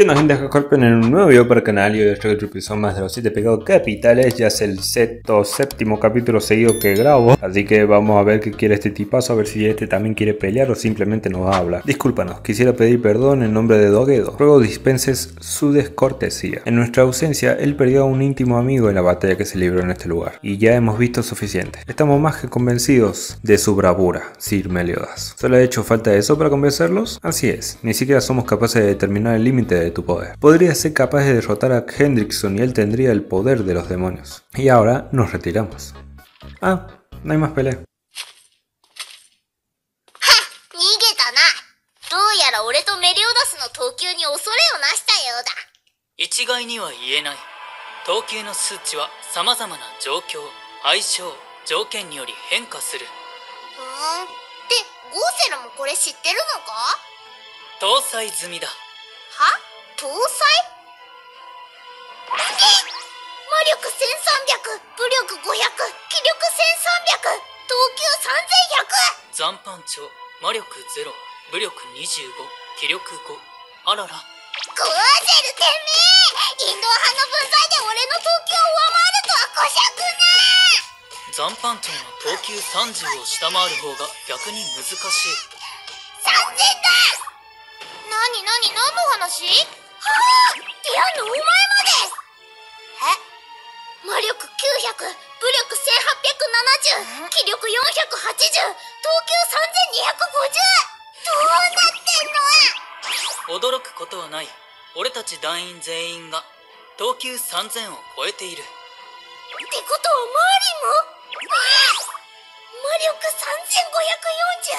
¿Qué onda gente? Corpen en un nuevo video para el canal y hoy traigo otro episodio más de los 7 pecados capitales Ya es el sexto, séptimo capítulo seguido que grabo. Así que vamos a ver qué quiere este tipazo, a ver si este también quiere pelear o simplemente nos va a hablar. Discúlpanos, quisiera pedir perdón en nombre de Doguedo Ruego dispenses su descortesía. En nuestra ausencia, él perdió a un íntimo amigo en la batalla que se libró en este lugar Y ya hemos visto suficiente. Estamos más que convencidos de su bravura, Sir Meliodas. ¿Solo ha hecho falta eso para convencerlos? Así es, ni siquiera somos capaces de determinar el límite de tu poder. Podría ser capaz de derrotar a Hendrickson y él tendría el poder de los demonios. Y ahora nos retiramos. Ah, no hay más pelea. 一概には言えない投球の数値はさまざまな状況相性条件により変化するふーんでゴーセルもこれ知ってるのか搭載済みだは搭載魔力1300武力500気力1300投球3100残飯長魔力0武力25気力5あららゴーゼルてめえインド派の分際で俺の投球を上回るとはこしゃくな残飯長の投球30を下回る方が逆に難しい3000だ。何何何の話ィアンのお前までえ？魔力900武力1870気力480投球3250どうなってんの？驚くことはない。俺たち団員全員が投球3000を超えている。ってことはマーリンも力3540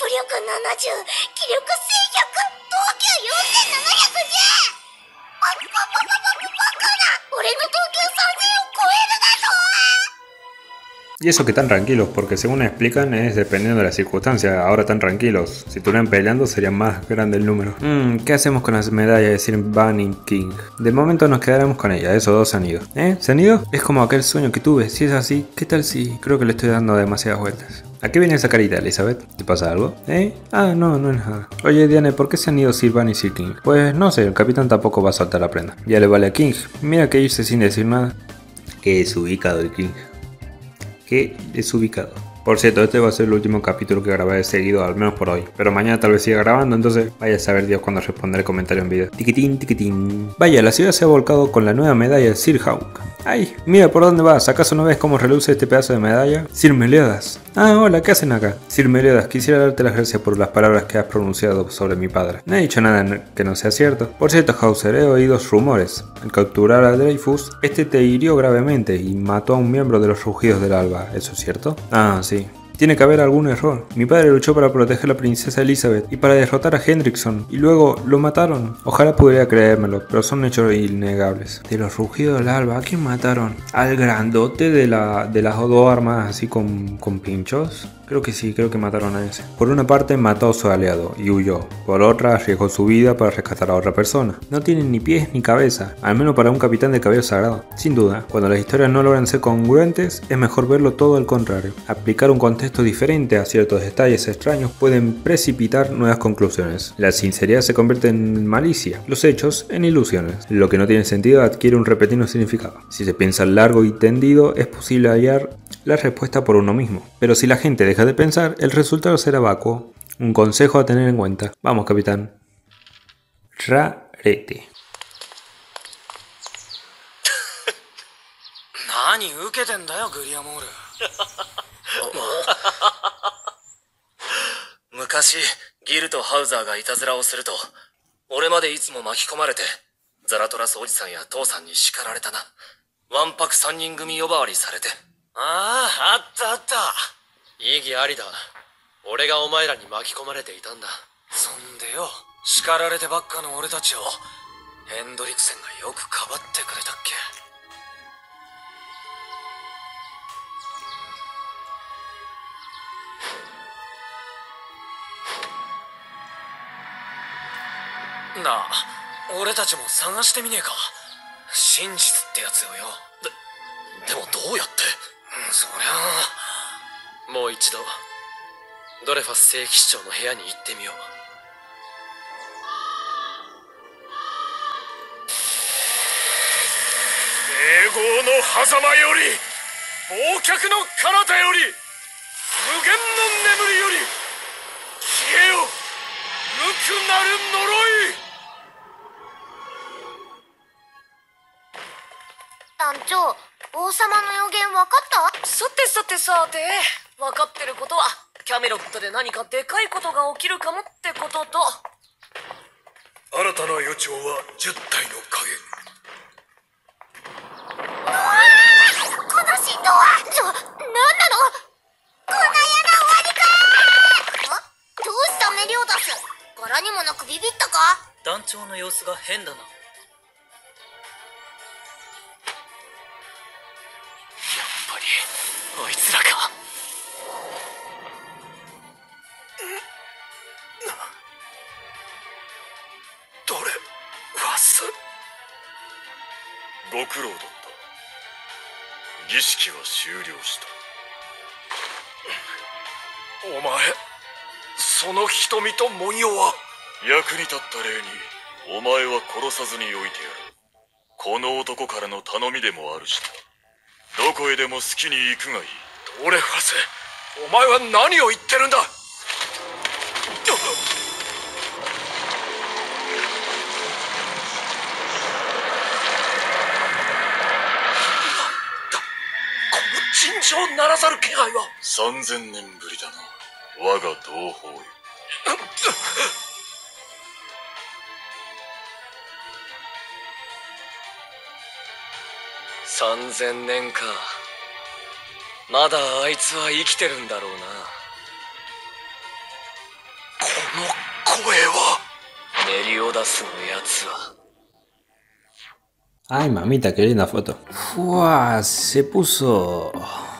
武力70気力1100投球4710ババババババカな俺の投球3000を超えるだと Y eso que tan tranquilos, porque según explican es dependiendo de las circunstancias, ahora tan tranquilos. Si estuvieran peleando sería más grande el número. Mmm, ¿qué hacemos con las medallas de Sir Banning King? De momento nos quedaremos con ella, esos dos se han ido. ¿Eh? ¿Se han ido? Es como aquel sueño que tuve, si es así, ¿qué tal si creo que le estoy dando demasiadas vueltas? ¿A qué viene esa carita, Elizabeth? ¿Te pasa algo? ¿Eh? Ah, no, no es nada. Oye, Diane, ¿por qué se han ido Sir Van y Sir King? Pues no sé, el capitán tampoco va a soltar la prenda. Ya le vale a King. Mira que irse sin decir nada. Qué desubicado el King. Qué desubicado. Por cierto, este va a ser el último capítulo que grabaré seguido, al menos por hoy. Pero mañana tal vez siga grabando, entonces vaya a saber Dios cuando responderé comentario en vídeo. Tiquitín, tiquitín. Vaya, la ciudad se ha volcado con la nueva medalla Sir Hawk. ¡Ay! Mira por dónde vas, ¿acaso no ves cómo reluce este pedazo de medalla? Sir Meliodas. Ah, hola, ¿qué hacen acá? Sir Meliodas, quisiera darte las gracias por las palabras que has pronunciado sobre mi padre. No he dicho nada que no sea cierto. Por cierto, Hauser, he oído rumores. Al capturar a Dreyfus, este te hirió gravemente y mató a un miembro de los rugidos del alba. ¿Eso es cierto? Ah, sí. Tiene que haber algún error. Mi padre luchó para proteger a la princesa Elizabeth y para derrotar a Hendrickson, y luego lo mataron. Ojalá pudiera creérmelo, pero son hechos innegables. De los rugidos del alba, ¿a quién mataron? ¿Al grandote de, la, de las dos armas así con, con pinchos? Creo que sí, creo que mataron a ese. Por una parte mató a su aliado y huyó. Por otra arriesgó su vida para rescatar a otra persona. No tienen ni pies ni cabeza, al menos para un capitán de cabello sagrado. Sin duda, cuando las historias no logran ser congruentes, es mejor verlo todo al contrario. Aplicar un contexto diferente a ciertos detalles extraños pueden precipitar nuevas conclusiones. La sinceridad se convierte en malicia, los hechos en ilusiones. Lo que no tiene sentido adquiere un repentino significado. Si se piensa largo y tendido, es posible hallar la respuesta por uno mismo. Pero si la gente deja de pensar, el resultado será vacuo. Un consejo a tener en cuenta. Vamos, capitán. Rarete. あああったあった。意義ありだ。俺がお前らに巻き込まれていたんだ。そんでよ。叱られてばっかの俺たちをヘンドリクセンがよくかばってくれたっけ。なあ俺たちも探してみねえか。真実ってやつをよ。ででもどうやって？そりゃあもう一度ドレファス聖騎士長の部屋に行ってみよう。永劫の狭間より忘却の彼方より無限の眠りより消えよ無くなる呪い。団長王様の予言分かった？さてさてさて分かってることはキャメロットで何かでかいことが起きるかもってことと。新たな予兆は10体の影。この振動は！ちょ何なの？この世の終わりかあ？どうした？メリオダス。柄にもなくビビったか？団長の様子が変だなあいつらかどれワスご苦労だった。儀式は終了した。お前その瞳と文様は？役に立った礼にお前は殺さずにおいてやる。この男からの頼みでもあるしなどこへでも好きに行くがいい。どれファスお前は何を言ってるんだ。ならざる気配は。3000年ぶりだな。我が同胞よ3000年か。まだあいつは生きてるんだろうな。この声は。メリオダスのやつは。Ay, mamita, qué linda foto. Fua, se puso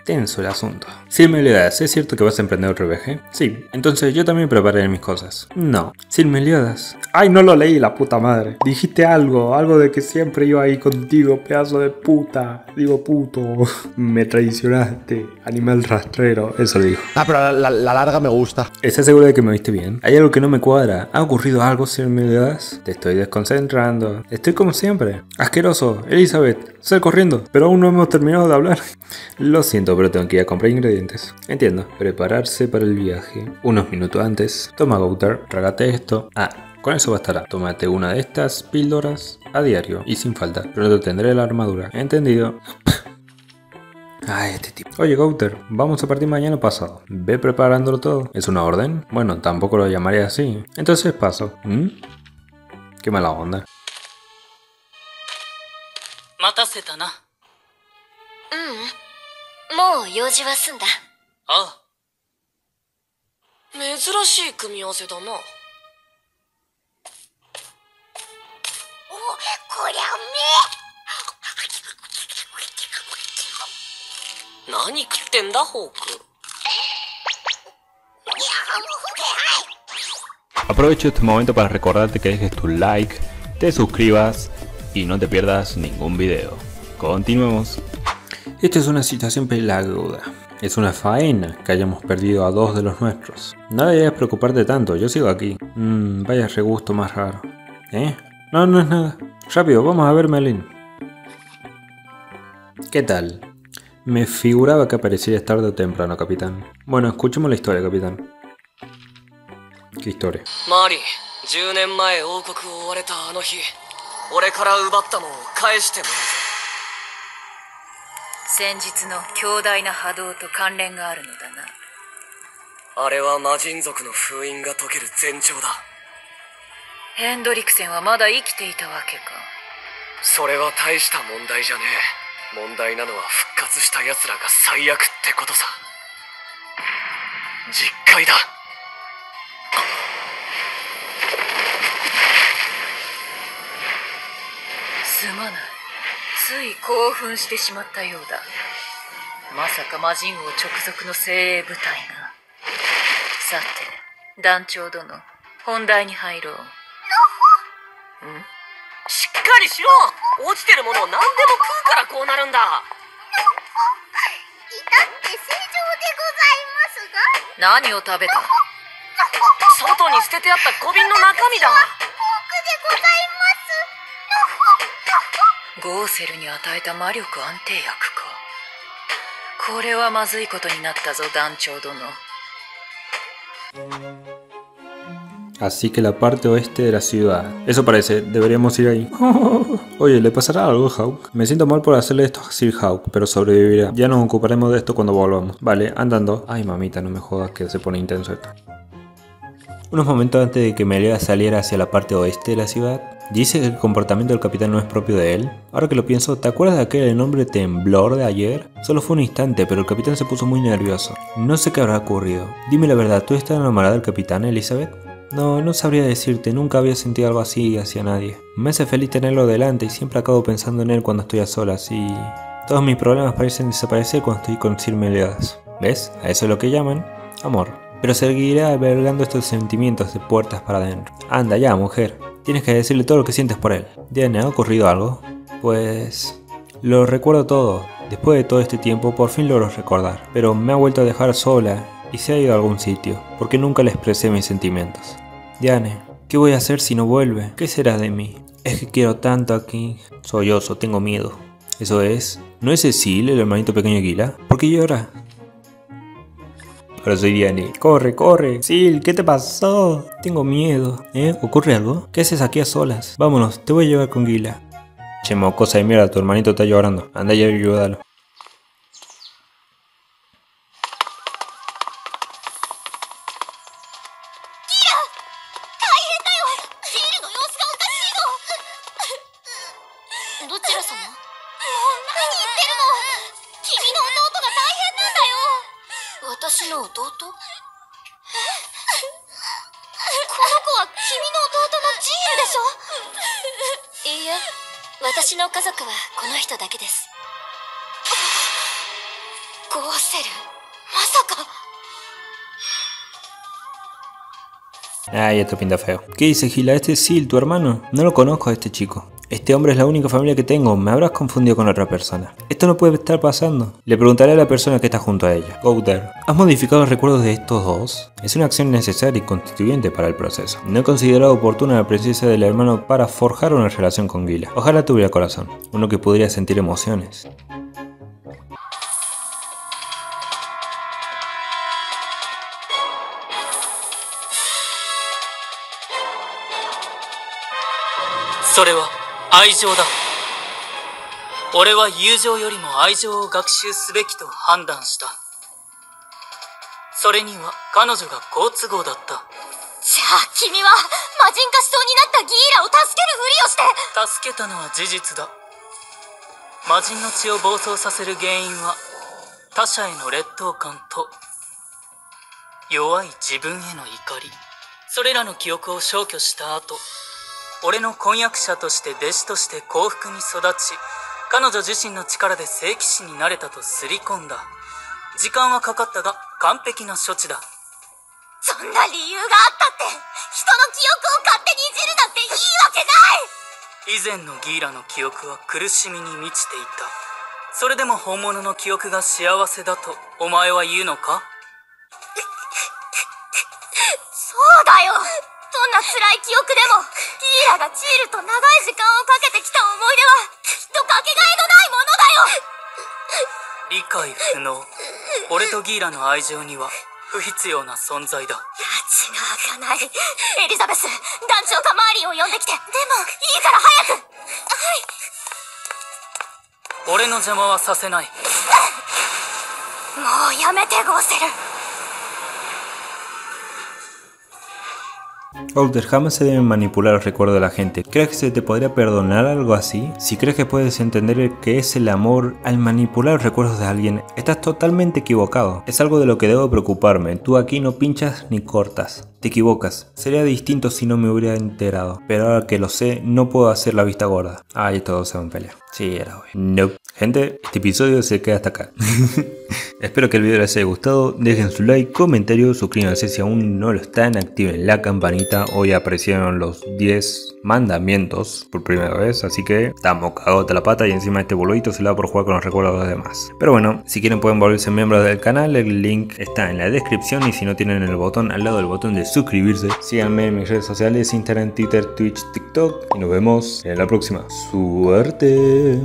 tenso el asunto. Sin Meliodas, ¿es cierto que vas a emprender otro viaje? Sí, entonces yo también prepararé mis cosas. No, sin Meliodas. Ay, no lo leí, la puta madre. Dijiste algo, algo de que siempre iba ahí contigo, pedazo de puta. Digo puto. Me traicionaste, animal rastrero. Eso dijo. Ah, pero la, la- la larga me gusta. ¿Estás seguro de que me viste bien? Hay algo que no me cuadra. ¿Ha ocurrido algo, señor Meliodas? Te estoy desconcentrando. Estoy como siempre. Asqueroso. Elizabeth, sal corriendo. Pero aún no hemos terminado de hablar. Lo siento, pero tengo que ir a comprar ingredientes. Entiendo. Prepararse para el viaje. Unos minutos antes. Toma, Gouter. Trágate esto. Ah. Con eso bastará. Tómate una de estas píldoras a diario y sin falta. Pronto tendré la armadura. ¿Entendido? Ay, este tipo. Oye, Gouter, vamos a partir mañana pasado. Ve preparándolo todo. ¿Es una orden? Bueno, tampoco lo llamaré así. Entonces paso. ¿Mm? Qué mala onda. もう用事は済んだああ珍しい組み合わせだなおこりゃ何食ってんだホーク Aprovecho este momento para recordarte que dejes tu like, te suscribas y no te pierdas ningún video. Continuemos. Esta es una situación pelaguda. Es una faena que hayamos perdido a dos de los nuestros. No deberías preocuparte tanto, yo sigo aquí. Mmm, vaya regusto más raro. ¿Eh? No, no es nada. Rápido, vamos a ver Melin. ¿Qué tal? Me figuraba que aparecerías tarde o temprano, capitán. Bueno, escuchemos la historia, capitán. ¿Qué historia? マリ10年前王国を追われたあの日俺から奪ったもんを返してもらう 先日の強大な波動と関連があるのだな。あれは魔人族の封印が解ける前兆だ。ヘンドリクセンはまだ生きていたわけか。それは大した問題じゃねえ。問題なのは復活した奴らが最悪ってことさ。実戒だ。すまないつい興奮してしまったようだ。まさか魔人王直属の精鋭部隊が。さて団長殿本題に入ろう。しっかりしろ！落ちてるものを何でも食うからこうなるんだ！至って正常でございますが。何を食べた？外に捨ててあった小瓶の中身だ ゴーセルに与えた魔力安定薬かこれはまずいことになったぞ団長殿 Así que la parte oeste de la ciudad. Eso parece, deberíamos ir ahí. Oye, ¿le pasará algo a Hawk? Me siento mal por hacerle esto a Sir Hawk, pero sobrevivirá. Ya nos ocuparemos de esto cuando volvamos. Vale, andando. Ay, mamita, no me jodas que se pone intenso esto. Unos momentos antes de que Melea saliera hacia la parte oeste de la ciudad, dice que el comportamiento del capitán no es propio de él. Ahora que lo pienso, ¿te acuerdas de aquel nombre temblor de ayer? Solo fue un instante, pero el capitán se puso muy nervioso. No sé qué habrá ocurrido. Dime la verdad, ¿tú estás enamorada del capitán, Elizabeth? No, no sabría decirte, nunca había sentido algo así hacia nadie. Me hace feliz tenerlo delante y siempre acabo pensando en él cuando estoy a solas y... Todos mis problemas parecen desaparecer cuando estoy con Sir Meleas. ¿Ves? A eso es lo que llaman amor. Pero seguirá albergando estos sentimientos de puertas para adentro. Anda ya, mujer. Tienes que decirle todo lo que sientes por él. Diane, ¿ha ocurrido algo? Pues... Lo recuerdo todo. Después de todo este tiempo, por fin logro recordar. Pero me ha vuelto a dejar sola y se ha ido a algún sitio, porque nunca le expresé mis sentimientos. Diane, ¿qué voy a hacer si no vuelve? ¿Qué será de mí? Es que quiero tanto aquí. Soy oso, tengo miedo. Eso es. ¿No es Cecil, el hermanito pequeño Gila? ¿Por qué llora? Ahora soy Diane. Corre, corre. Sil, ¿qué te pasó? Tengo miedo. ¿Eh? ¿Ocurre algo? ¿Qué haces aquí a solas? Vámonos, te voy a llevar con Gila. Che, mocosa de mierda, tu hermanito está llorando. Anda y ayúdalo. 君の弟のジールでしょいいえ私の家族はこの人だけですゴーセルまさか Ay, esto pinta feo. ¿Qué dice Gila? ¿Este es Sil, tu hermano? No lo conozco a este chico. Este hombre es la única familia que tengo, me habrás confundido con otra persona. Esto no puede estar pasando. Le preguntaré a la persona que está junto a ella. Go ¿Has modificado los recuerdos de estos dos? Es una acción necesaria y constituyente para el proceso. No he considerado oportuna la presencia del hermano para forjar una relación con Gila. Ojalá tuviera corazón, uno que pudiera sentir emociones. 愛情だ。俺は友情よりも愛情を学習すべきと判断した。それには彼女が好都合だった。じゃあ君は魔人化しそうになったギーラを助けるふりをして。助けたのは事実だ。魔人の血を暴走させる原因は他者への劣等感と弱い自分への怒り。それらの記憶を消去した後俺の婚約者として弟子として幸福に育ち彼女自身の力で聖騎士になれたとすり込んだ。時間はかかったが完璧な処置だ。そんな理由があったって人の記憶を勝手にいじるなんていいわけない！以前のギーラの記憶は苦しみに満ちていた。それでも本物の記憶が幸せだとお前は言うのか？そうだよな辛い記憶でもギーラがチールと長い時間をかけてきた思い出はきっとかけがえのないものだよ。理解不能。俺とギーラの愛情には不必要な存在だ。違うがな。いエリザベス団長かマーリンを呼んできて。でもいいから早く。俺の邪魔はさせない。もうやめてゴーセル Outer, jamás se deben manipular los recuerdos de la gente. ¿Crees que se te podría perdonar algo así? Si crees que puedes entender qué es el amor al manipular los recuerdos de alguien, estás totalmente equivocado. Es algo de lo que debo preocuparme. Tú aquí no pinchas ni cortas. Te equivocas. Sería distinto si no me hubiera enterado. Pero ahora que lo sé, no puedo hacer la vista gorda. Ah, y todos se van a pelear. Sí, era obvio. Nope. Gente, este episodio se queda hasta acá. Espero que el video les haya gustado. Dejen su like, comentario, suscríbanse si aún no lo están, activen la campanita. Hoy aparecieron los 10 mandamientos por primera vez, así que estamos cagados la pata y encima este boludito se lo da por jugar con los recuerdos de los demás. Pero bueno, si quieren pueden volverse miembros del canal, el link está en la descripción y si no tienen el botón al lado del botón de suscribirse. Síganme en mis redes sociales, Instagram, Twitter, Twitch, TikTok y nos vemos en la próxima. Suerte.